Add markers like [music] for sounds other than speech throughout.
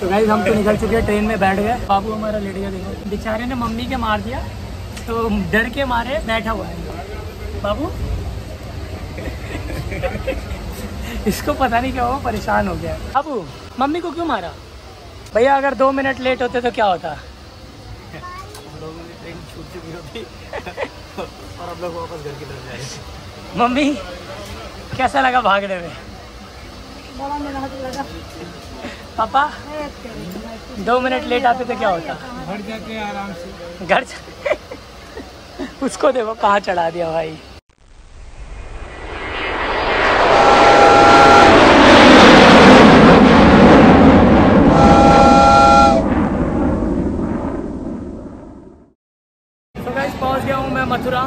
तो गाइज़ हम तो निकल चुके हैं ट्रेन में बैठ गए। बाबू हमारा लेट गया, देखो। बेचारे ने मम्मी के मार दिया तो डर के मारे बैठा हुआ है। बाबू? [laughs] इसको पता नहीं क्या हुआ, परेशान हो गया। बाबू, मम्मी को क्यों मारा? भैया अगर दो मिनट लेट होते तो क्या होता? ट्रेन छूट चुकी होती और हम लोग वापस घर की तरफ़ जाए मम्मी कैसा लगा भागने में? पापा दो मिनट लेट आते तो क्या होता? घर जाते आराम से। घर [laughs] उसको देखो कहाँ चढ़ा दिया भाई तो गाइस पहुँच गया हूँ मैं मथुरा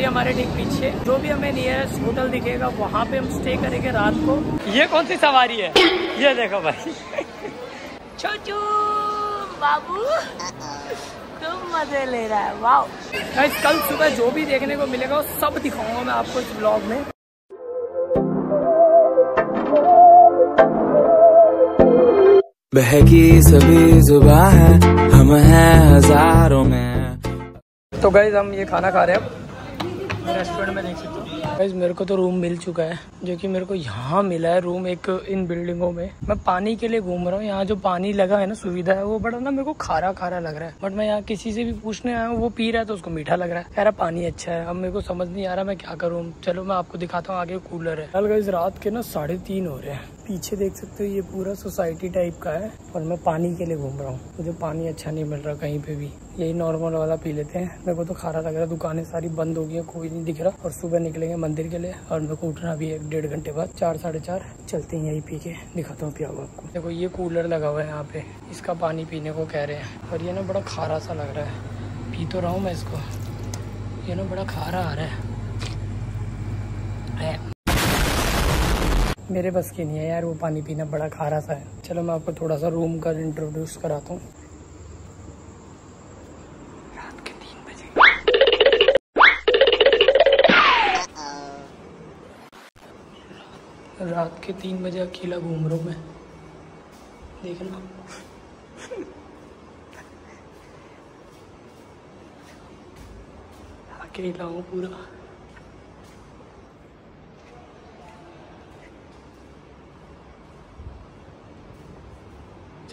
है हमारे ठीक पीछे जो भी हमें नियरेस्ट होटल दिखेगा वहाँ पे हम स्टे करेंगे रात को। ये कौन सी सवारी है? [laughs] ये देखो भाई। छोटू बाबू तुम मज़े ले रहा है गाइस कल सुबह जो भी देखने को मिलेगा वो सब दिखाऊँगा मैं आपको इस ब्लॉग में। बहकी सभी जुबा है हम हैं हज़ारों में। तो गई हम ये खाना खा रहे हैं रेस्टोरेंट में देख सकते मेरे को तो रूम मिल चुका है, जो कि मेरे को यहाँ मिला है रूम एक इन बिल्डिंगों में। मैं पानी के लिए घूम रहा हूँ, यहाँ जो पानी लगा है ना, सुविधा है, वो बड़ा ना मेरे को खारा खारा लग रहा है। बट मैं यहाँ किसी से भी पूछने आया हूँ, वो पी रहा है तो उसको मीठा लग रहा है। रहा पानी अच्छा है, अब मेरे को समझ नहीं आ रहा मैं क्या करूँ। चलो मैं आपको दिखाता हूँ, आगे कूलर है। कल गाइज़ रात के ना साढ़े तीन हो रहे हैं। पीछे देख सकते हो, ये पूरा सोसाइटी टाइप का है और मैं पानी के लिए घूम रहा हूँ। मुझे पानी अच्छा नहीं मिल रहा कहीं पे भी। यही नॉर्मल वाला पी लेते हैं। मेरे को तो खारा लग रहा है, दुकानें सारी बंद हो गई है, कोई नहीं दिख रहा। और सुबह निकलेंगे मंदिर के लिए और मेरे को उठना भी एक डेढ़ घंटे बाद, चार, साढ़े चार। चलते हैं यही पी के, दिखाता हूँ पिया आपको। देखो, ये कूलर लगा हुआ है यहाँ पे। इसका पानी पीने को कह रहे हैं। और ये ना बड़ा खारा सा लग रहा है। पी तो रहा हूँ मैं इसको। ये ना बड़ा खारा आ रहा है। मेरे बस की नहीं है यार, वो पानी पीना बड़ा खारा सा है। चलो मैं आपको थोड़ा सा रूम का इंट्रोड्यूस कराता हूँ। रात के तीन बजे। अकेला घूम रहा हूँ मैं। देखना अकेला हूँ पूरा।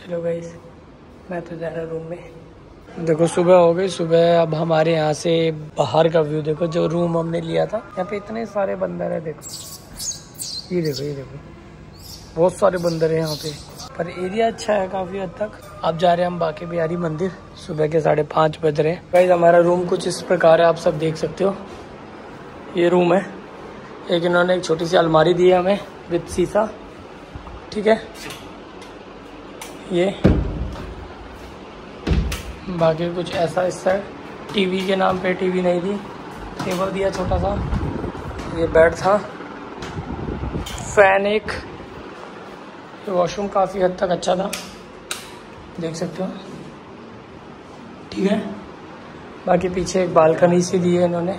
चलो गाइस मैं तो जा रहा रूम में। देखो, सुबह हो गई। सुबह अब हमारे यहाँ से बाहर का व्यू देखो, जो रूम हमने लिया था। यहाँ पे इतने सारे बंदर है, देखो। ये देखो ये देखो। बहुत सारे बंदर है यहाँ पे। पर एरिया अच्छा है काफ़ी हद तक। अब जा रहे हैं, हम बाकी बिहारी मंदिर। सुबह के साढ़े पाँच बज रहे हैं। हमारा रूम कुछ इस प्रकार है, आप सब देख सकते हो। ये रूम है। एक इन्होंने एक छोटी सी अलमारी दी है हमें, विद शीशा। ठीक है? ये। बाकी कुछ ऐसा इस साइड। टीवी के नाम पे टीवी नहीं दी टेबल दिया छोटा सा ये बेड था। फ़ैन एक। ये वॉशरूम काफ़ी हद तक अच्छा था। देख सकते हो। ठीक है। बाकी पीछे एक बालकनी सी दी है इन्होंने।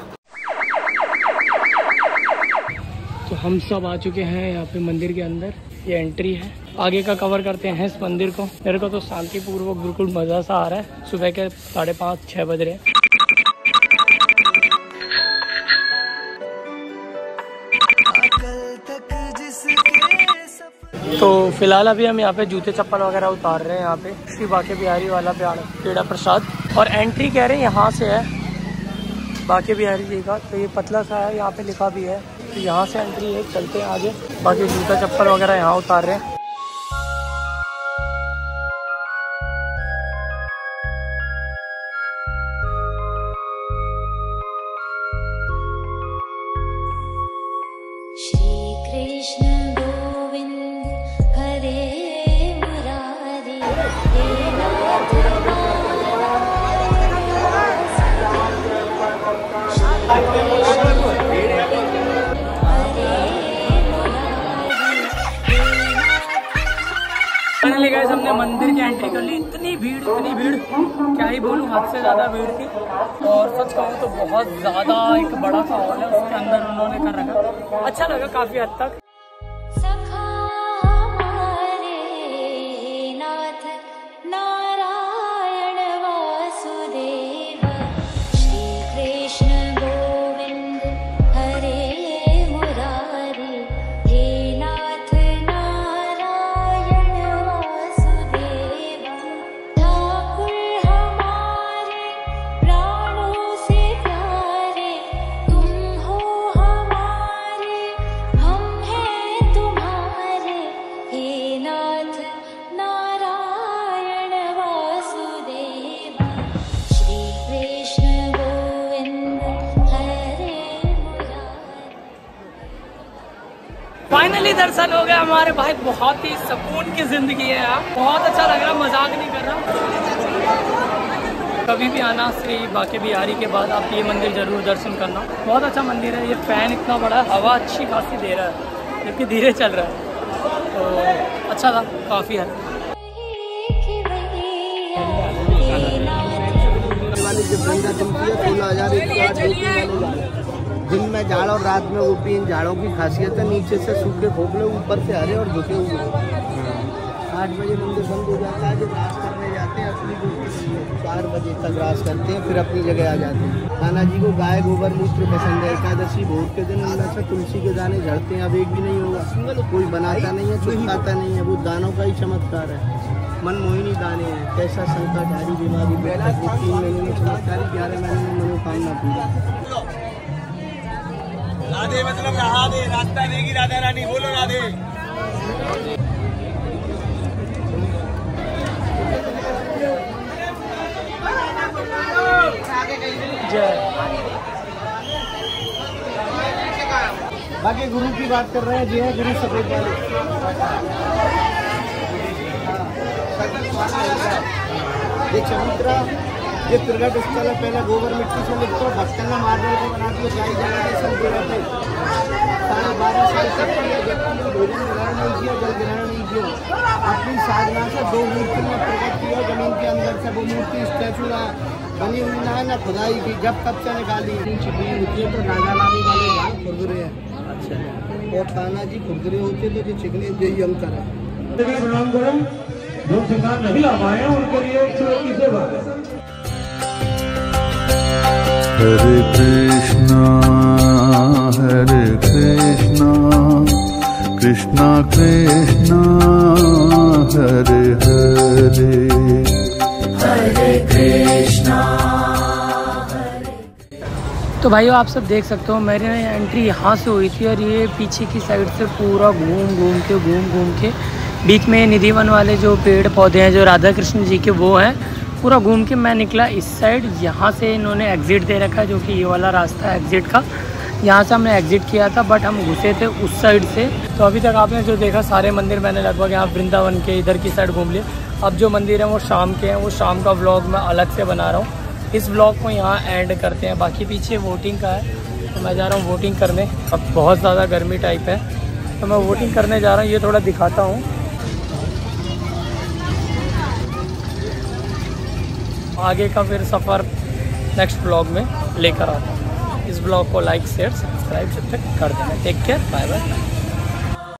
तो हम सब आ चुके हैं यहाँ पे मंदिर के अंदर। ये एंट्री है। आगे का कवर करते हैं इस मंदिर को। मेरे को तो शांतिपूर्वक बिल्कुल मज़ा सा आ रहा है। सुबह के साढ़े पाँच छः बज रहे तो फ़िलहाल अभी हम यहाँ पे जूते चप्पल वगैरह उतार रहे हैं यहाँ पे। श्री बाके बिहारी वाला पेड़ा प्रसाद। और एंट्री कह रहे हैं, यहाँ से है। बाके बिहारी जी का तो ये पतला सा है, यहाँ पे लिखा भी है। तो यहाँ से एंट्री है, चलते हैं आगे। बाकी जूता चप्पल वगैरह यहाँ उतार रहे हैं। हमने मंदिर की एंट्री कर ली। इतनी भीड़ इतनी भीड़। क्या ही बोलूँ हद से ज़्यादा भीड़ थी। और सच कहूँ तो बहुत ज़्यादा एक बड़ा सा हॉल है, उसके अंदर उन्होंने कर रखा। अच्छा लगा काफ़ी हद तक। फाइनली दर्शन हो गया। हमारे भाई बहुत ही सुकून की ज़िंदगी है यार। बहुत अच्छा लग रहा, मज़ाक नहीं कर रहा। कभी भी आना श्री बाकी बिहारी के बाद, आप ये मंदिर ज़रूर दर्शन करना। बहुत अच्छा मंदिर है, ये फ़ैन इतना बड़ा हवा अच्छी खासी दे रहा है, जबकि धीरे चल रहा है। तो अच्छा था, काफ़ी है। कि भैया दिन में झाड़ और रात में ऊपी इन झाड़ों की खासियत है नीचे से सूखे खोखले ऊपर से हरे और झुके हुए। आठ बजे मंदिर बंद हो जाता है, जब रास करने जाते हैं है। चार बजे तक रास करते हैं, फिर अपनी जगह आ जाते हैं। नाना जी को गाय, गोबर, मूत्र पसंद है एकादशी, भोग के दिन उनमें से तुलसी के दाने झड़ते हैं, अब एक भी नहीं होगा। कोई बनाता नहीं है चुपकाता नहीं है, वो दानों का ही चमत्कार है। मनमोहिनी दाने हैं, कैसा संकटहारी, बीमारी बेटा तीन महीने में चमत्कारी, ग्यारह महीने में मनोकामना पूरा। राधे मतलब राधे रास्ता देगी राधा रानी बोलो राधे। बाकी गुरु की बात कर रहे हैं जी है गुरु सफ़ेद वाले ये चबूतरा ये प्रगट स्थल है पहले गोबर मिट्टी से लिखते हो भक्तन ने मार्बल को बना दिया जाई जगह के सन तेरह पे साढ़े बारह साल तक के लिए व्यक्ति ने भोजन ग्रहण नहीं किया जल ग्रहण नहीं किया। अपनी साधना से दो मूर्ति में प्रकट किया ज़मीन के अंदर से वो मूर्ति स्टैचू ना बनी हुई ना है ना खुदाई की जब कब से निकाली। छिपी होती है तो राजा रानी वाले यहाँ खुरदुरे हैं। अच्छा। और थाना जी खुरदुरे होते तो जो चिकने यही अंतर है प्रणाम करो। जो सरकार नहीं आ पाए उनके लिए एक चुनौती से है। हरे कृष्णा हरे कृष्णा कृष्णा कृष्णा हरे हरे। तो भाइयों आप सब देख सकते हो मेरी एंट्री यहाँ से हुई थी और ये पीछे की साइड से पूरा घूम घूम के घूम घूम के। बीच में निधिवन वाले जो पेड़ पौधे हैं जो राधा कृष्ण जी के वो हैं। पूरा घूम के मैं निकला इस साइड। यहाँ से इन्होंने एग्ज़िट दे रखा है, जो कि ये वाला रास्ता है एग्ज़िट का। यहाँ से हमने एग्ज़िट किया था बट हम घुसे थे उस साइड से। तो अभी तक आपने जो देखा, सारे मंदिर मैंने लगभग यहाँ वृंदावन के इधर की साइड घूम लिए। अब जो मंदिर हैं, वो शाम के हैं। वो शाम का व्लॉग मैं अलग से बना रहा हूँ। इस ब्लॉग को यहाँ एंड करते हैं। बाकी पीछे वोटिंग का है। तो मैं जा रहा हूँ वोटिंग करने। अब बहुत ज़्यादा गर्मी टाइप है। तो मैं वोटिंग करने जा रहा हूँ। ये थोड़ा दिखाता हूँ। आगे का फिर सफ़र नेक्स्ट ब्लॉग में लेकर आता हूँ। इस ब्लॉग को लाइक शेयर सब्सक्राइब जब तक कर देना। Take care bye bye